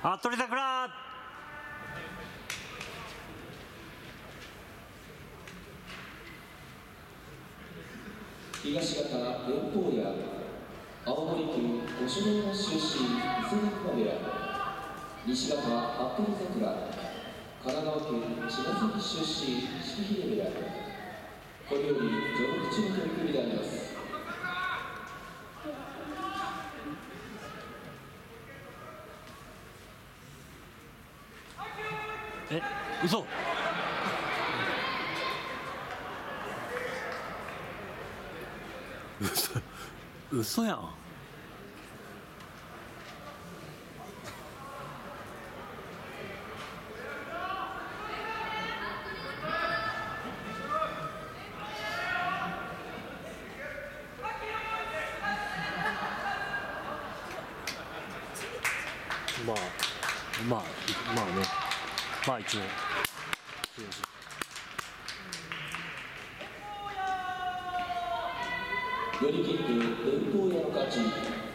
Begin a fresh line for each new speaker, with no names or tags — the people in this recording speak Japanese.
服部桜。
東方四方屋青森県五所川出身伊勢中部屋。西方服部桜神奈川県茅ヶ崎出身式秀部屋。これより序ノ口の取り組みであります。
え嘘。嘘。嘘やん。まあまあまあねまあ一応。
寄り切って、伝統屋の勝ち。